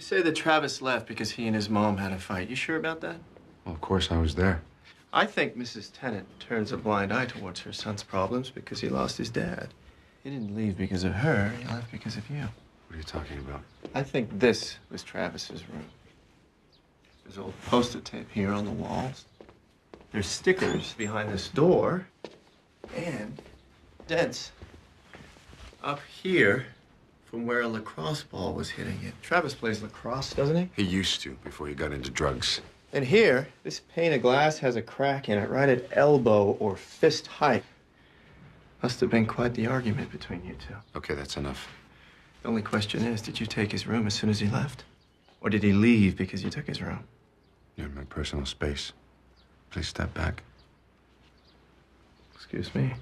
You say that Travis left because he and his mom had a fight. You sure about that? Well, of course I was there. I think Mrs. Tennant turns a blind eye towards her son's problems because he lost his dad. He didn't leave because of her, he left because of you. What are you talking about? I think this was Travis's room. There's old post-it tape here on the walls. There's stickers behind this door. And dents up here from where a lacrosse ball was hitting it. Travis plays lacrosse, doesn't he? He used to before he got into drugs. And here, this pane of glass has a crack in it right at elbow or fist height. Must have been quite the argument between you two. Okay, that's enough. The only question is, did you take his room as soon as he left? Or did he leave because you took his room? You're in my personal space. Please step back. Excuse me.